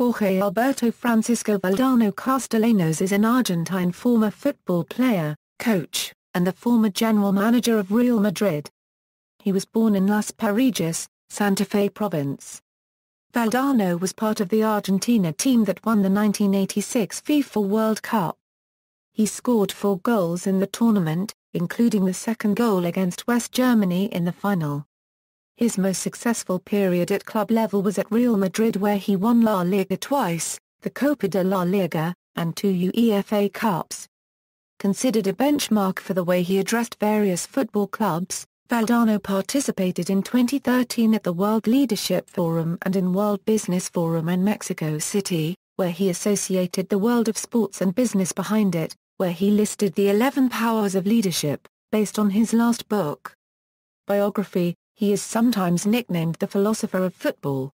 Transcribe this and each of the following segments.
Jorge Alberto Francisco Valdano Castellanos is an Argentine former football player, coach, and the former general manager of Real Madrid. He was born in Las Parejas, Santa Fe province. Valdano was part of the Argentina team that won the 1986 FIFA World Cup. He scored four goals in the tournament, including the second goal against West Germany in the final. His most successful period at club level was at Real Madrid where he won La Liga twice, the Copa de la Liga, and two UEFA Cups. Considered a benchmark for the way he addressed various football clubs, Valdano participated in 2013 at the World Leadership Forum and in World Business Forum in Mexico City, where he associated the world of sports and business behind it, where he listed the 11 powers of leadership, based on his last book. Biography he is sometimes nicknamed the philosopher of football.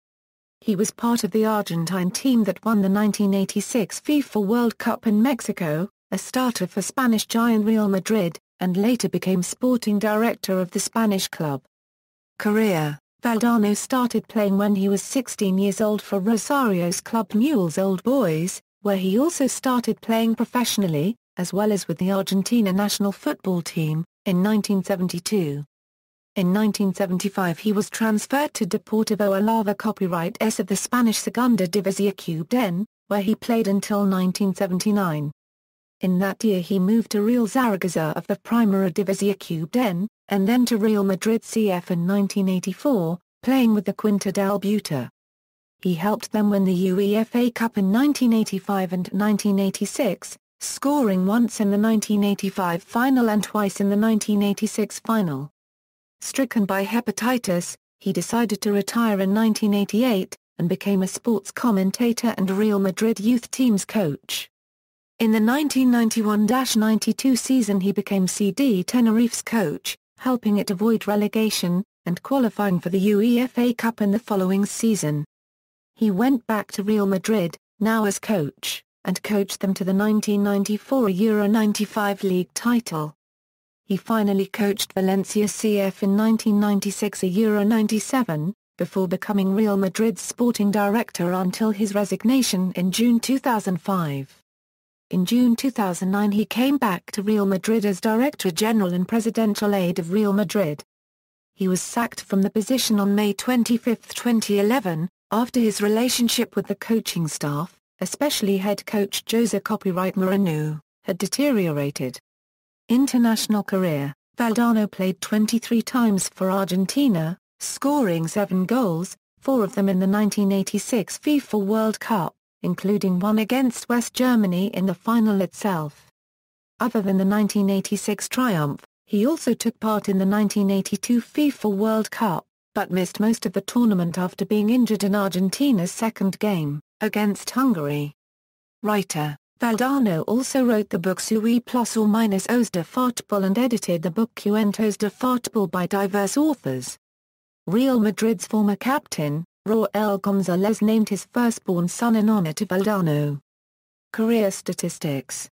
He was part of the Argentine team that won the 1986 FIFA World Cup in Mexico, a starter for Spanish giant Real Madrid, and later became sporting director of the Spanish club. Career Valdano started playing when he was 16 years old for Rosario's club Newell's Old Boys, where he also started playing professionally, as well as with the Argentina national football team, in 1972. In 1975 he was transferred to Deportivo Alava copyright S of the Spanish Segunda División Den, where he played until 1979. In that year he moved to Real Zaragoza of the Primera División Den, and then to Real Madrid CF in 1984, playing with the Quinta del Buitre. He helped them win the UEFA Cup in 1985 and 1986, scoring once in the 1985 final and twice in the 1986 final. Stricken by hepatitis, he decided to retire in 1988, and became a sports commentator and Real Madrid youth team's coach. In the 1991-92 season he became CD Tenerife's coach, helping it avoid relegation, and qualifying for the UEFA Cup in the following season. He went back to Real Madrid, now as coach, and coached them to the 1994 Euro 95 league title. He finally coached Valencia CF in 1996 a Euro 97, before becoming Real Madrid's sporting director until his resignation in June 2005. In June 2009 he came back to Real Madrid as Director General and Presidential Aide of Real Madrid. He was sacked from the position on May 25, 2011, after his relationship with the coaching staff, especially head coach Jose Copyright Mourinho, had deteriorated. International career Valdano played 23 times for Argentina, scoring seven goals, four of them in the 1986 FIFA World Cup, including one against West Germany in the final itself. Other than the 1986 triumph, he also took part in the 1982 FIFA World Cup, but missed most of the tournament after being injured in Argentina's second game, against Hungary. Writer Valdano also wrote the book Sui Plus or Minus Os de Futbol and edited the book Cuentos de Futbol by diverse authors. Real Madrid's former captain, Raul Gonzalez named his firstborn son in honor to Valdano. Career statistics.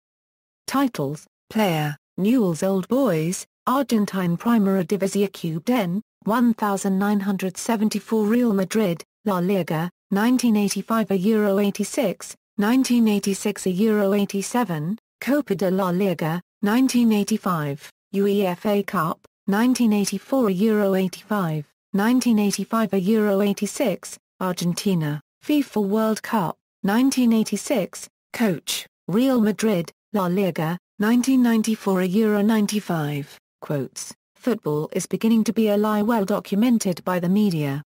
Titles, Player, Newell's Old Boys, Argentine Primera División Den, 1974 Real Madrid, La Liga, 1985 a Euro 86, 1986 a Euro 87, Copa de la Liga, 1985, UEFA Cup, 1984 a Euro 85, 1985 a Euro 86, Argentina, FIFA World Cup, 1986, Coach, Real Madrid, La Liga, 1994 a Euro 95, quotes, Football is beginning to be a lie well documented by the media.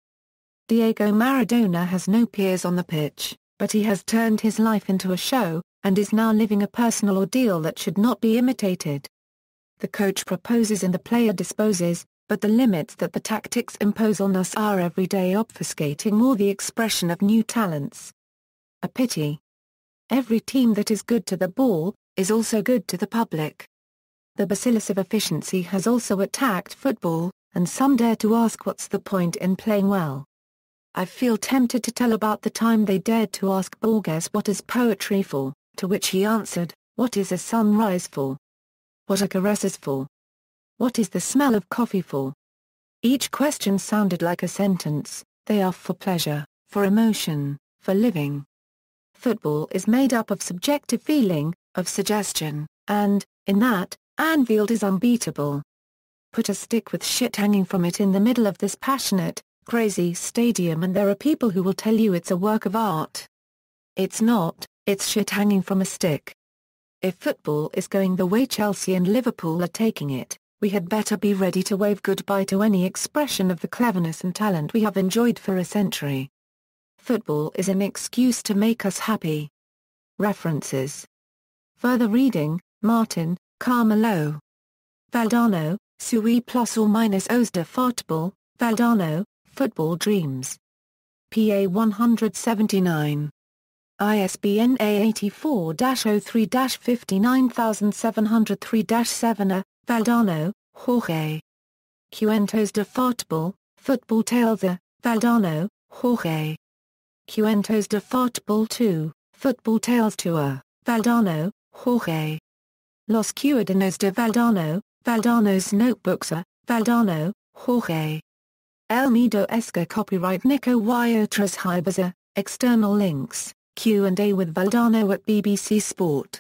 Diego Maradona has no peers on the pitch but he has turned his life into a show, and is now living a personal ordeal that should not be imitated. The coach proposes and the player disposes, but the limits that the tactics impose on us are every day obfuscating more the expression of new talents. A pity. Every team that is good to the ball, is also good to the public. The bacillus of efficiency has also attacked football, and some dare to ask what's the point in playing well. I feel tempted to tell about the time they dared to ask Borges what is poetry for, to which he answered, what is a sunrise for? What are caresses for? What is the smell of coffee for? Each question sounded like a sentence, they are for pleasure, for emotion, for living. Football is made up of subjective feeling, of suggestion, and, in that, Anfield is unbeatable. Put a stick with shit hanging from it in the middle of this passionate, crazy stadium and there are people who will tell you it's a work of art. It's not, it's shit hanging from a stick. If football is going the way Chelsea and Liverpool are taking it, we had better be ready to wave goodbye to any expression of the cleverness and talent we have enjoyed for a century. Football is an excuse to make us happy. References. Further reading, Martin, Carmelo. Valdano, Sui plus or minus Os de Football, Valdano, Football Dreams. PA 179. ISBN A84-03-59703-7A, Valdano, Jorge. Cuentos de Football, Football Tales A, Valdano, Jorge. Cuentos de Football 2, Football Tales Tour, Valdano, Jorge. Los Cuadernos de Valdano, Valdano's Notebooks A, Valdano, Jorge. El Mido Esca Copyright Nico y otras Hibas External links, Q&A with Valdano at BBC Sport.